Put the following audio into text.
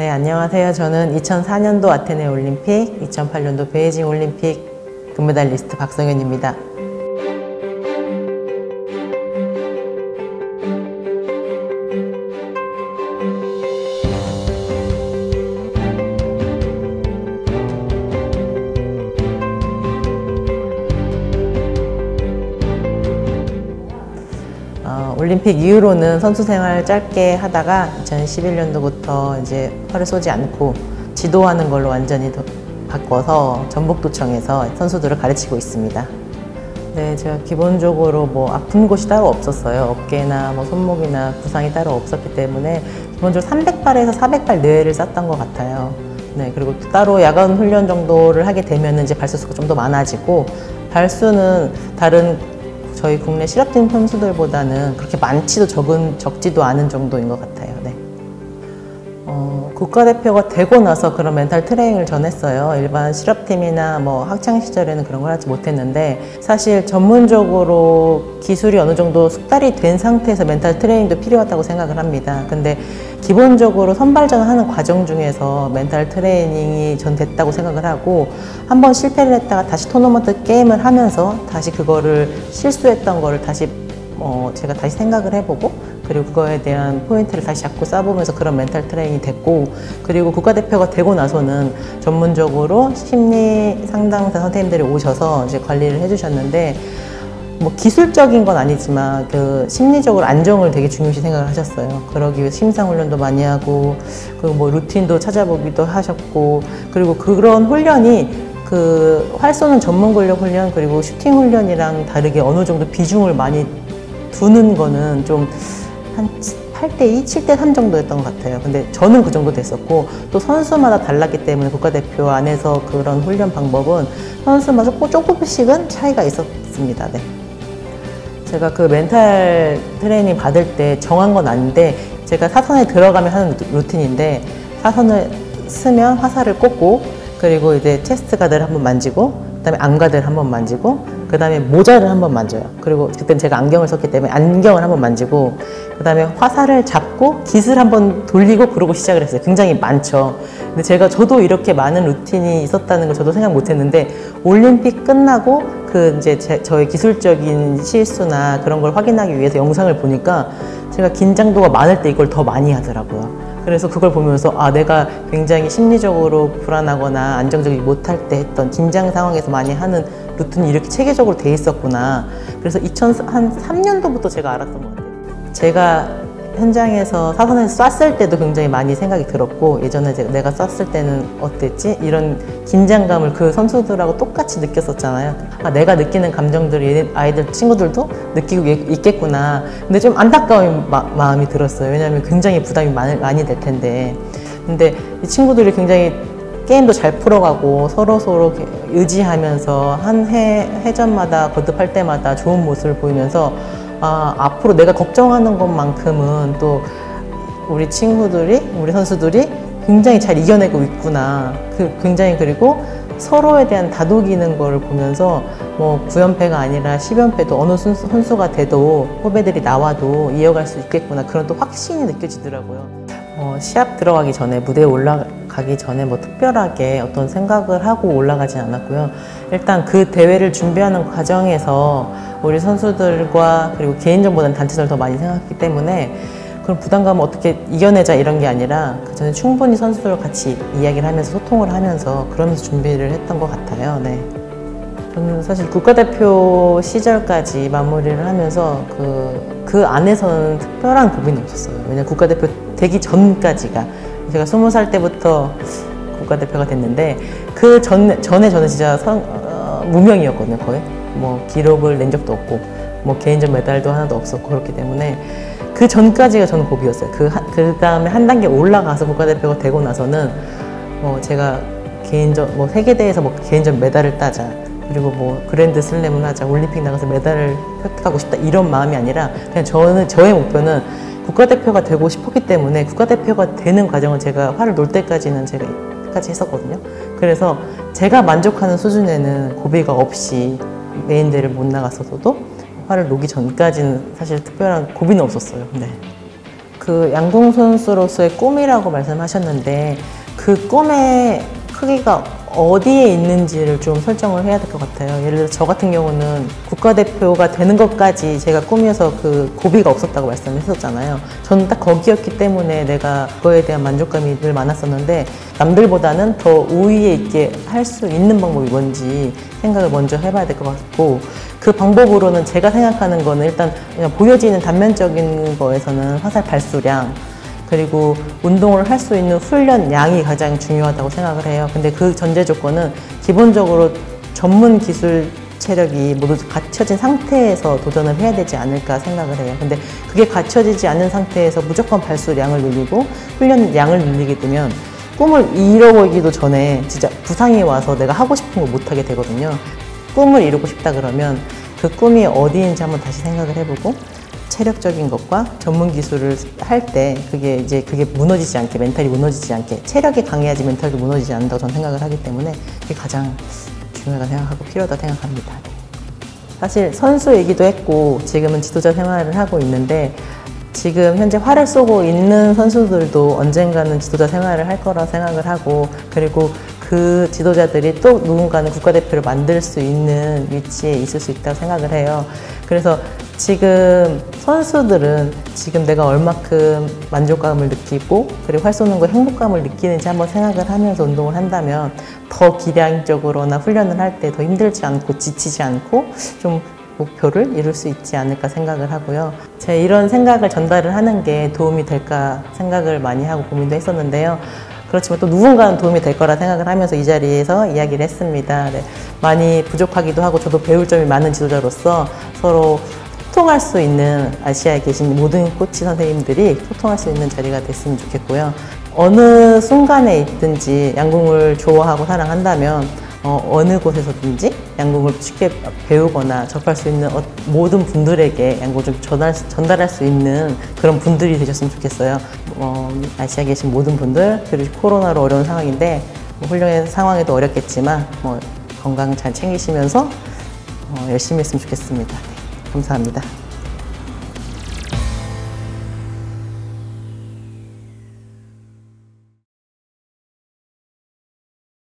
네, 안녕하세요. 저는 2004년도 아테네 올림픽, 2008년도 베이징 올림픽 금메달리스트 박성현입니다. 올림픽 이후로는 선수 생활 짧게 하다가 2011년도부터 이제 활을 쏘지 않고 지도하는 걸로 완전히 도- 바꿔서 전북도청에서 선수들을 가르치고 있습니다. 네, 제가 기본적으로 뭐 아픈 곳이 따로 없었어요. 어깨나 뭐 손목이나 부상이 따로 없었기 때문에 기본적으로 300발에서 400발 내외를 쌌던 것 같아요. 네, 그리고 또 따로 야간 훈련 정도를 하게 되면 이제 발수 수가 좀 더 많아지고 발수는 다른 저희 국내 실업팀 선수들보다는 그렇게 많지도 적은 적지도 않은 정도인 것 같아요. 국가대표가 되고 나서 그런 멘탈 트레이닝을 전했어요. 일반 실업팀이나 뭐 학창 시절에는 그런 걸 하지 못했는데 사실 전문적으로 기술이 어느 정도 숙달이 된 상태에서 멘탈 트레이닝도 필요하다고 생각을 합니다. 근데 기본적으로 선발전 하는 과정 중에서 멘탈 트레이닝이 전 됐다고 생각을 하고 한 번 실패를 했다가 다시 토너먼트 게임을 하면서 다시 그거를 실수했던 거를 다시 어, 제가 다시 생각을 해보고 그리고 그거에 대한 포인트를 다시 잡고 쌓아보면서 그런 멘탈 트레이닝이 됐고 그리고 국가대표가 되고 나서는 전문적으로 심리 상담사 선생님들이 오셔서 이제 관리를 해주셨는데 뭐 기술적인 건 아니지만 그 심리적으로 안정을 되게 중요시 생각을 하셨어요. 그러기 위해 심상 훈련도 많이 하고 그리고 뭐 루틴도 찾아보기도 하셨고 그리고 그런 훈련이 그 활쏘는 전문 근력 훈련 그리고 슈팅 훈련이랑 다르게 어느 정도 비중을 많이 두는 거는 좀 한 8대 2, 7대 3 정도였던 것 같아요. 근데 저는 그 정도 됐었고 또 선수마다 달랐기 때문에 국가대표 안에서 그런 훈련 방법은 선수마다 조금- 조금씩은 차이가 있었습니다. 네. 제가 그 멘탈 트레이닝 받을 때 정한 건 아닌데 제가 사선에 들어가면 하는 루- 루틴인데 사선을 쓰면 화살을 꽂고 그리고 이제 체스트 가드를 한번 만지고 그다음에 안가드를 한번 만지고 그 다음에 모자를 한번 만져요. 그리고 그때는 제가 안경을 썼기 때문에 안경을 한번 만지고 그 다음에 화살을 잡고 깃을 한번 돌리고 그러고 시작을 했어요. 굉장히 많죠. 근데 제가 저도 이렇게 많은 루틴이 있었다는 걸 저도 생각 못했는데 올림픽 끝나고 그 이제 제, 저의 기술적인 실수나 그런 걸 확인하기 위해서 영상을 보니까 제가 긴장도가 많을 때 이걸 더 많이 하더라고요. 그래서 그걸 보면서 아 내가 굉장히 심리적으로 불안하거나 안정적이지 못할 때 했던 긴장 상황에서 많이 하는 루틴이 이렇게 체계적으로 돼 있었구나. 그래서 2003년도부터 제가 알았던 것 같아요. 제가 현장에서 사선에서 쐈을 때도 굉장히 많이 생각이 들었고 예전에 제가 내가 쐈을 때는 어땠지 이런 긴장감을 그 선수들하고 똑같이 느꼈었잖아요. 아 내가 느끼는 감정들을 아이들 친구들도 느끼고 있- 있겠구나. 근데 좀 안타까운 마, 마음이 들었어요. 왜냐하면 굉장히 부담이 많이, 많이 될 텐데. 근데 이 친구들이 굉장히 게임도 잘 풀어가고 서로 서로 의지하면서 한 해 해전마다 거듭할 때마다 좋은 모습을 보이면서 아, 앞으로 내가 걱정하는 것만큼은 또 우리 친구들이 우리 선수들이 굉장히 잘 이겨내고 있구나. 그 굉장히 그리고 서로에 대한 다독이는 걸 보면서 뭐 9연패가 아니라 10연패도 어느 선수, 선수가 돼도 후배들이 나와도 이어갈 수 있겠구나. 그런 또 확신이 느껴지더라고요. 어, 시합 들어가기 전에 무대에 올라가기 전에 뭐 특별하게 어떤 생각을 하고 올라가진 않았고요. 일단 그 대회를 준비하는 과정에서 우리 선수들과 그리고 개인전보다는 단체전을 더 많이 생각했기 때문에 그런 부담감을 어떻게 이겨내자 이런 게 아니라 그 전에 충분히 선수들과 같이 이야기를 하면서 소통을 하면서 그러면서 준비를 했던 것 같아요. 네. 저는 사실 국가대표 시절까지 마무리를 하면서 그, 그 안에서는 특별한 고민이 없었어요. 왜냐면 국가대표 되기 전까지가 제가 스무 살 때부터 국가대표가 됐는데 그 전, 전에 저는 진짜 선, 어, 무명이었거든요, 거의. 뭐 기록을 낸 적도 없고 뭐 개인전 메달도 하나도 없었고 그렇기 때문에 그 전까지가 저는 고비였어요. 그, 한- 그 다음에 한 단계 올라가서 국가대표가 되고 나서는 뭐 제가 개인전, 뭐 세계대회에서 뭐 개인전 메달을 따자. 그리고 뭐 그랜드 슬램을 하자. 올림픽 나가서 메달을 획득하고 싶다. 이런 마음이 아니라 그냥 저는, 저의 목표는 국가대표가 되고 싶었기 때문에 국가대표가 되는 과정을 제가 화를 놓을 때까지는 제가 끝까지 했었거든요. 그래서 제가 만족하는 수준에는 고비가 없이 메인대를 못 나갔어도 화를 놓기 전까지는 사실 특별한 고비는 없었어요. 네. 그그 양궁 선수로서의 꿈이라고 말씀하셨는데 그 꿈의 크기가 어디에 있는지를 좀 설정을 해야 될 것 같아요. 예를 들어 저 같은 경우는 국가대표가 되는 것까지 제가 꿈이어서 그 고비가 없었다고 말씀했었잖아요. 저는 딱 거기였기 때문에 내가 그거에 대한 만족감이 늘 많았었는데 남들보다는 더 우위에 있게 할 수 있는 방법이 뭔지 생각을 먼저 해봐야 될 것 같고 그 방법으로는 제가 생각하는 거는 일단 그냥 보여지는 단면적인 거에서는 화살 발수량 그리고 운동을 할 수 있는 훈련 양이 가장 중요하다고 생각을 해요. 근데 그 전제 조건은 기본적으로 전문 기술 체력이 모두 갖춰진 상태에서 도전을 해야 되지 않을까 생각을 해요. 근데 그게 갖춰지지 않은 상태에서 무조건 발수량을 늘리고 훈련 양을 늘리게 되면 꿈을 이뤄보기도 전에 진짜 부상이 와서 내가 하고 싶은 걸 못하게 되거든요. 꿈을 이루고 싶다 그러면 그 꿈이 어디인지 한번 다시 생각을 해보고 체력적인 것과 전문 기술을 할 때 그게 이제 그게 무너지지 않게 멘탈이 무너지지 않게 체력이 강해야지 멘탈도 무너지지 않는다고 저는 생각을 하기 때문에 그게 가장 중요하다 생각하고 필요하다 생각합니다. 사실 선수이기도 했고 지금은 지도자 생활을 하고 있는데 지금 현재 활을 쏘고 있는 선수들도 언젠가는 지도자 생활을 할 거라 생각을 하고 그리고 그 지도자들이 또 누군가는 국가대표를 만들 수 있는 위치에 있을 수 있다고 생각을 해요. 그래서 지금 선수들은 지금 내가 얼마큼 만족감을 느끼고 그리고 활 쏘는 거 행복감을 느끼는지 한번 생각을 하면서 운동을 한다면 더 기량적으로나 훈련을 할 때 더 힘들지 않고 지치지 않고 좀 목표를 이룰 수 있지 않을까 생각을 하고요. 제 이런 생각을 전달을 하는 게 도움이 될까 생각을 많이 하고 고민도 했었는데요. 그렇지만 또 누군가는 도움이 될 거라 생각을 하면서 이 자리에서 이야기를 했습니다. 네. 많이 부족하기도 하고 저도 배울 점이 많은 지도자로서 서로 소통할 수 있는 아시아에 계신 모든 코치 선생님들이 소통할 수 있는 자리가 됐으면 좋겠고요. 어느 순간에 있든지 양궁을 좋아하고 사랑한다면 어, 느 곳에서든지 양궁을 쉽게 배우거나 접할 수 있는 어, 모든 분들에게 양궁을 좀 전달, 전달할 수 있는 그런 분들이 되셨으면 좋겠어요. 어, 아시아에 계신 모든 분들, 그리고 코로나로 어려운 상황인데 뭐 훈련의 상황에도 어렵겠지만 뭐 건강 잘 챙기시면서 어, 열심히 했으면 좋겠습니다. 네, 감사합니다.